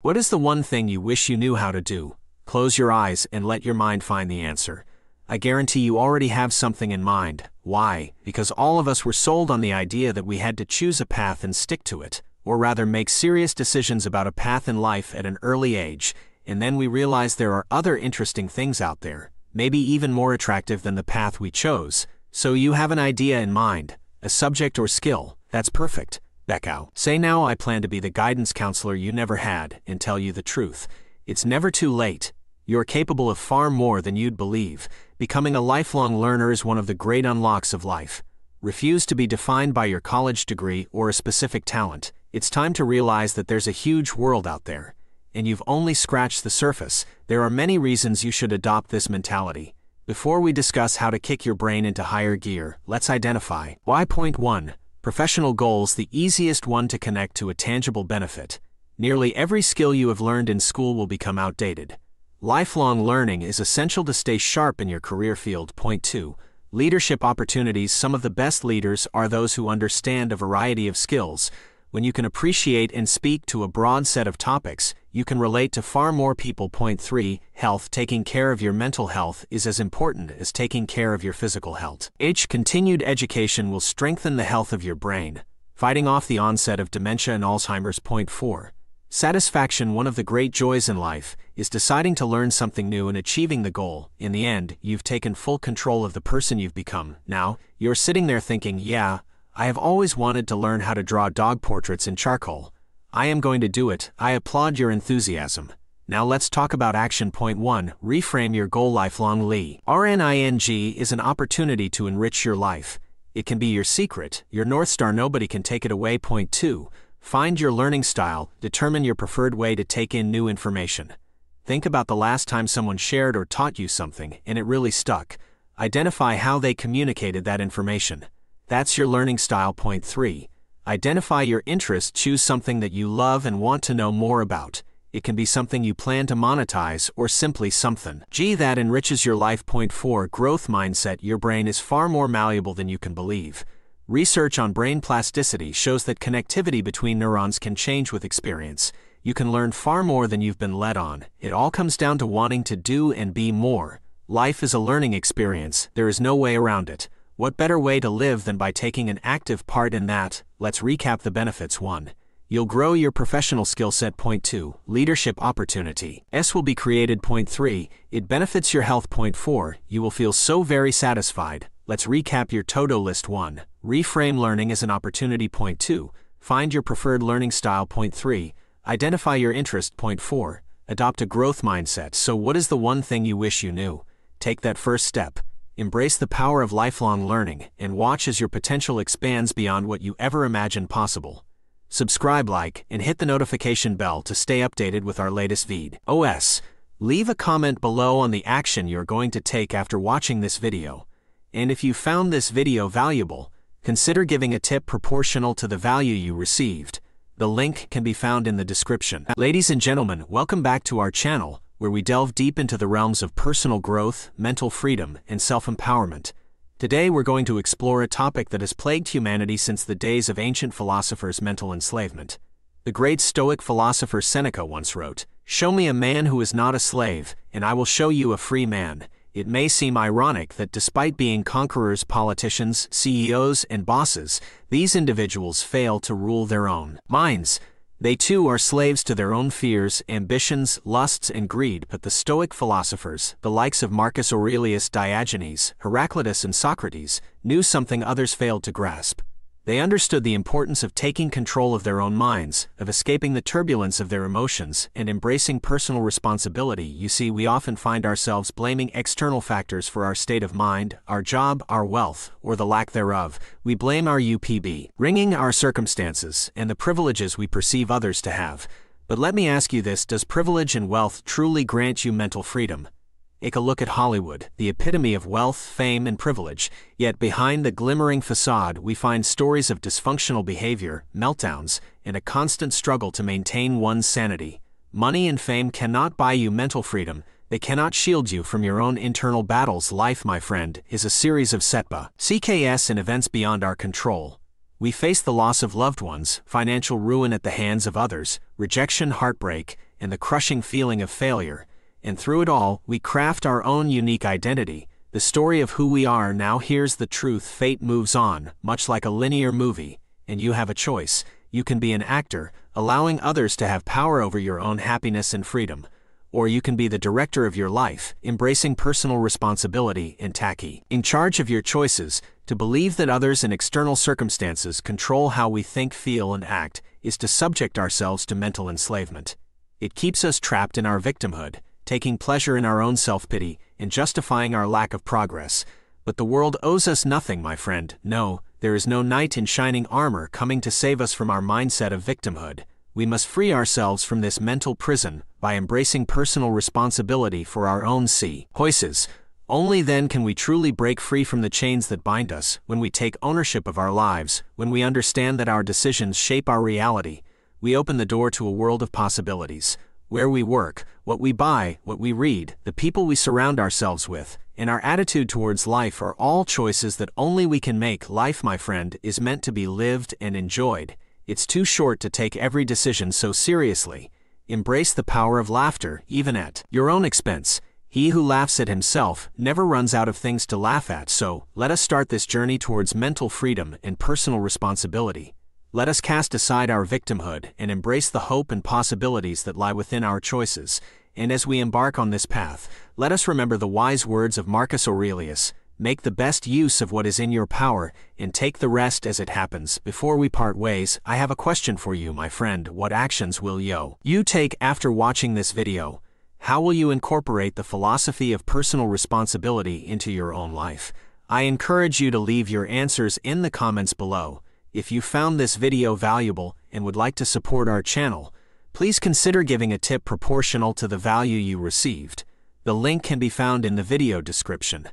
What is the one thing you wish you knew how to do? Close your eyes and let your mind find the answer. I guarantee you already have something in mind. Why? Because all of us were sold on the idea that we had to choose a path and stick to it, or rather make serious decisions about a path in life at an early age, and then we realize there are other interesting things out there, maybe even more attractive than the path we chose. So you have an idea in mind, a subject or skill, that's perfect. Out. Say now I plan to be the guidance counselor you never had and tell you the truth. It's never too late. You are capable of far more than you'd believe. Becoming a lifelong learner is one of the great unlocks of life. Refuse to be defined by your college degree or a specific talent. It's time to realize that there's a huge world out there. And you've only scratched the surface. There are many reasons you should adopt this mentality. Before we discuss how to kick your brain into higher gear, let's identify why. Point 1 Professional goals the easiest one to connect to a tangible benefit. Nearly every skill you have learned in school will become outdated. Lifelong learning is essential to stay sharp in your career field. Point 2. Leadership opportunities Some of the best leaders are those who understand a variety of skills. When you can appreciate and speak to a broad set of topics, you can relate to far more people. Point 3. Health Taking care of your mental health is as important as taking care of your physical health. H. Continued education will strengthen the health of your brain, fighting off the onset of dementia and Alzheimer's. Point 4. Satisfaction One of the great joys in life is deciding to learn something new and achieving the goal. In the end, you've taken full control of the person you've become. Now, you're sitting there thinking, yeah, I have always wanted to learn how to draw dog portraits in charcoal. I am going to do it. I applaud your enthusiasm. Now let's talk about action point 1 reframe your goal lifelong Lee. RNING is an opportunity to enrich your life. It can be your secret, your North Star, nobody can take it away. Point 2 Find your learning style, determine your preferred way to take in new information. Think about the last time someone shared or taught you something and it really stuck. Identify how they communicated that information. That's your learning style. Point 3. Identify your interest, choose something that you love and want to know more about. It can be something you plan to monetize or simply something. G that enriches your life. Point 4 Growth mindset Your brain is far more malleable than you can believe. Research on brain plasticity shows that connectivity between neurons can change with experience. You can learn far more than you've been led on. It all comes down to wanting to do and be more. Life is a learning experience, there is no way around it. What better way to live than by taking an active part in that? Let's recap the benefits 1. You'll grow your professional skill set. Point 2. Leadership opportunity. S will be created. Point 3. It benefits your health. Point 4. You will feel so very satisfied. Let's recap your Toto list 1. Reframe learning as an opportunity. Point 2. Find your preferred learning style. Point 3. Identify your interest. Point 4. Adopt a growth mindset. So, what is the one thing you wish you knew? Take that first step. Embrace the power of lifelong learning and watch as your potential expands beyond what you ever imagined possible. Subscribe, like, and hit the notification bell to stay updated with our latest feed. OS. Leave a comment below on the action you're going to take after watching this video. And if you found this video valuable, consider giving a tip proportional to the value you received. The link can be found in the description. Ladies and gentlemen, welcome back to our channel, where we delve deep into the realms of personal growth, mental freedom, and self-empowerment. Today we're going to explore a topic that has plagued humanity since the days of ancient philosophers' mental enslavement. The great Stoic philosopher Seneca once wrote, Show me a man who is not a slave, and I will show you a free man. It may seem ironic that despite being conquerors, politicians, CEOs, and bosses, these individuals fail to rule their own minds. They too are slaves to their own fears, ambitions, lusts, and greed, but the Stoic philosophers, the likes of Marcus Aurelius Diogenes, Heraclitus, and Socrates, knew something others failed to grasp. They understood the importance of taking control of their own minds, of escaping the turbulence of their emotions, and embracing personal responsibility. You see, we often find ourselves blaming external factors for our state of mind, our job, our wealth, or the lack thereof. We blame our UPB, ringing our circumstances, and the privileges we perceive others to have. But let me ask you this Does privilege and wealth truly grant you mental freedom? Take a look at Hollywood, the epitome of wealth, fame, and privilege. Yet behind the glimmering facade, we find stories of dysfunctional behavior, meltdowns, and a constant struggle to maintain one's sanity. Money and fame cannot buy you mental freedom. They cannot shield you from your own internal battles. Life, my friend, is a series of setba, CKS, and events beyond our control. We face the loss of loved ones, financial ruin at the hands of others, rejection, heartbreak, and the crushing feeling of failure. And through it all, we craft our own unique identity. The story of who we are now here's the truth fate moves on, much like a linear movie, and you have a choice. You can be an actor, allowing others to have power over your own happiness and freedom. Or you can be the director of your life, embracing personal responsibility and tacky. In charge of your choices, to believe that others and external circumstances control how we think, feel, and act is to subject ourselves to mental enslavement. It keeps us trapped in our victimhood, taking pleasure in our own self pity, and justifying our lack of progress. But the world owes us nothing, my friend. No, there is no knight in shining armor coming to save us from our mindset of victimhood. We must free ourselves from this mental prison by embracing personal responsibility for our own sea hoises. Only then can we truly break free from the chains that bind us, when we take ownership of our lives, when we understand that our decisions shape our reality. We open the door to a world of possibilities. Where we work, what we buy, what we read, the people we surround ourselves with, and our attitude towards life are all choices that only we can make. Life, my friend, is meant to be lived and enjoyed. It's too short to take every decision so seriously. Embrace the power of laughter, even at your own expense. He who laughs at himself never runs out of things to laugh at, so let us start this journey towards mental freedom and personal responsibility. Let us cast aside our victimhood and embrace the hope and possibilities that lie within our choices. And as we embark on this path, let us remember the wise words of Marcus Aurelius Make the best use of what is in your power, and take the rest as it happens. Before we part ways, I have a question for you, my friend. What actions will yo you take after watching this video? How will you incorporate the philosophy of personal responsibility into your own life? I encourage you to leave your answers in the comments below. If you found this video valuable and would like to support our channel, please consider giving a tip proportional to the value you received. The link can be found in the video description.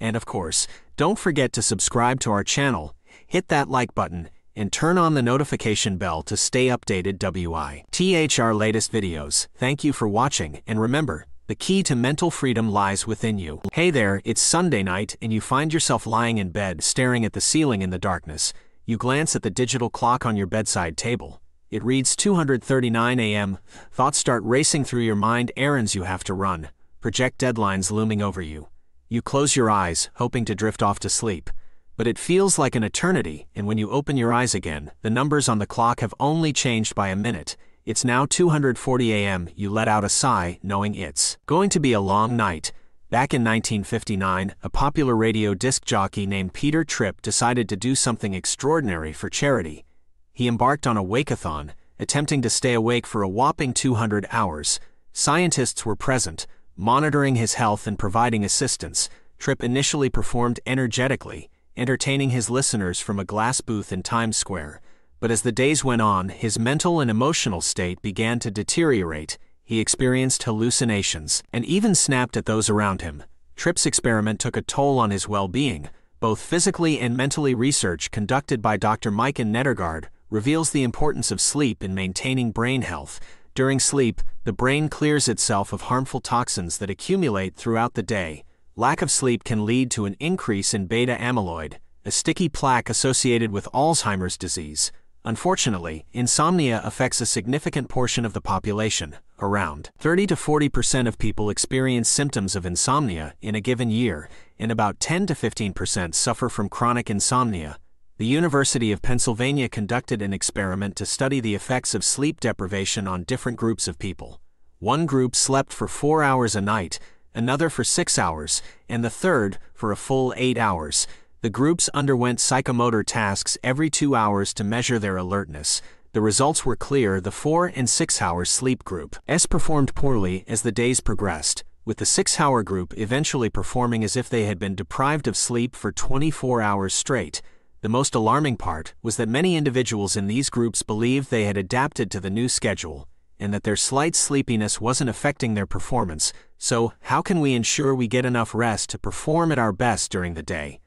And of course, don't forget to subscribe to our channel, hit that like button, and turn on the notification bell to stay updated WITH our latest videos. Thank you for watching, and remember, the key to mental freedom lies within you. Hey there, it's Sunday night, and you find yourself lying in bed staring at the ceiling in the darkness. You glance at the digital clock on your bedside table. It reads 2:39 a.m. Thoughts start racing through your mind, errands you have to run, project deadlines looming over you. You close your eyes, hoping to drift off to sleep. But it feels like an eternity, and when you open your eyes again, the numbers on the clock have only changed by a minute. It's now 2:40 a.m. You let out a sigh, knowing it's going to be a long night. Back in 1959, a popular radio disc jockey named Peter Tripp decided to do something extraordinary for charity. He embarked on a wakeathon, attempting to stay awake for a whopping 200 hours. Scientists were present, monitoring his health and providing assistance, Tripp initially performed energetically, entertaining his listeners from a glass booth in Times Square. But as the days went on, his mental and emotional state began to deteriorate. He experienced hallucinations and even snapped at those around him. Tripp's experiment took a toll on his well being, both physically and mentally. Research conducted by Dr. Maiken Nedergaard reveals the importance of sleep in maintaining brain health, during sleep, the brain clears itself of harmful toxins that accumulate throughout the day. Lack of sleep can lead to an increase in beta amyloid, a sticky plaque associated with Alzheimer's disease. Unfortunately, insomnia affects a significant portion of the population. Around 30 to 40% of people experience symptoms of insomnia in a given year, and about 10 to 15% suffer from chronic insomnia, the University of Pennsylvania conducted an experiment to study the effects of sleep deprivation on different groups of people. One group slept for four hours a night, another for six hours, and the third for a full eight hours. The groups underwent psychomotor tasks every two hours to measure their alertness. The results were clear the four and six hour sleep group S performed poorly as the days progressed, with the six hour group eventually performing as if they had been deprived of sleep for 24 hours straight. The most alarming part was that many individuals in these groups believed they had adapted to the new schedule and that their slight sleepiness wasn't affecting their performance. So, how can we ensure we get enough rest to perform at our best during the day?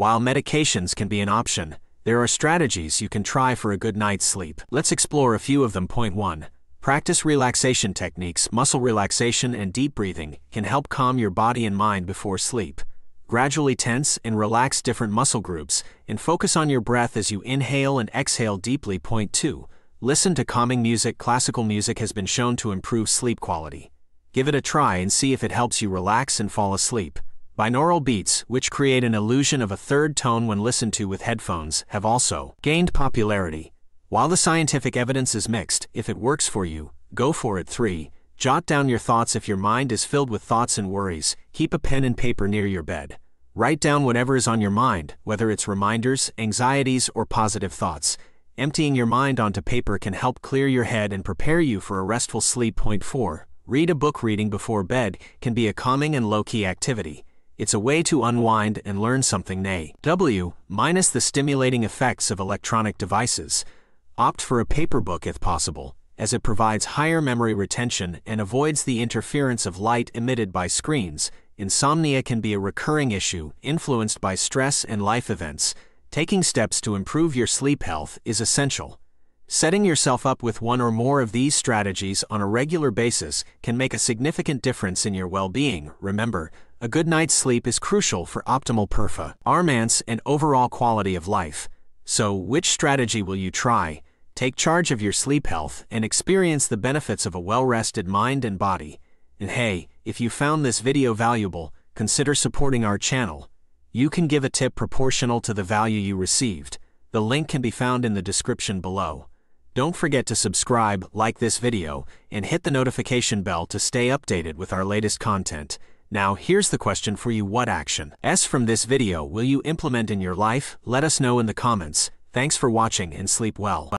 While medications can be an option, there are strategies you can try for a good night's sleep. Let's explore a few of them. Point 1. Practice relaxation techniques. Muscle relaxation and deep breathing can help calm your body and mind before sleep. Gradually tense and relax different muscle groups, and focus on your breath as you inhale and exhale deeply. Point 2. Listen to calming music. Classical music has been shown to improve sleep quality. Give it a try and see if it helps you relax and fall asleep. Binaural beats, which create an illusion of a third tone when listened to with headphones, have also gained popularity. While the scientific evidence is mixed, if it works for you, go for it. 3. Jot down your thoughts if your mind is filled with thoughts and worries. Keep a pen and paper near your bed. Write down whatever is on your mind, whether it's reminders, anxieties, or positive thoughts. Emptying your mind onto paper can help clear your head and prepare you for a restful sleep. Point 4. Read a book reading before bed can be a calming and low key activity. It's a way to unwind and learn something nay. W. Minus the stimulating effects of electronic devices. Opt for a paper book if possible, as it provides higher memory retention and avoids the interference of light emitted by screens. Insomnia can be a recurring issue influenced by stress and life events. Taking steps to improve your sleep health is essential. Setting yourself up with one or more of these strategies on a regular basis can make a significant difference in your well being. Remember, a good night's sleep is crucial for optimal perfa, armance, and overall quality of life. So, which strategy will you try? Take charge of your sleep health and experience the benefits of a well rested mind and body. And hey, if you found this video valuable, consider supporting our channel. You can give a tip proportional to the value you received. The link can be found in the description below. Don't forget to subscribe, like this video, and hit the notification bell to stay updated with our latest content. Now, here's the question for you What action S from this video will you implement in your life? Let us know in the comments. Thanks for watching and sleep well.